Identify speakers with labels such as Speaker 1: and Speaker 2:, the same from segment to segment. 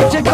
Speaker 1: हमर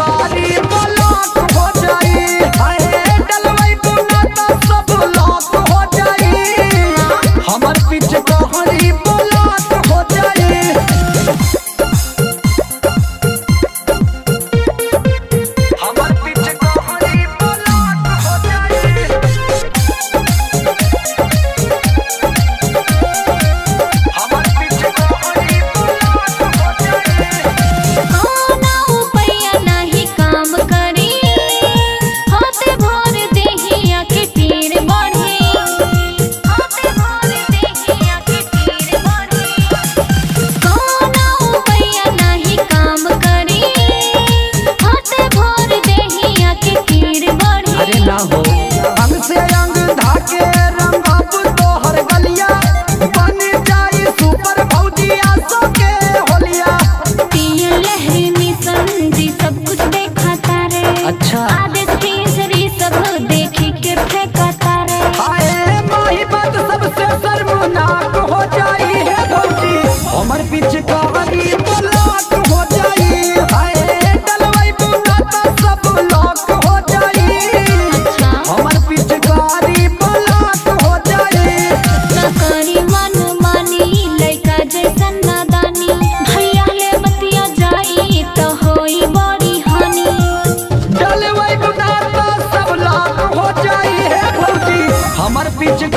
Speaker 1: हमारे पीछे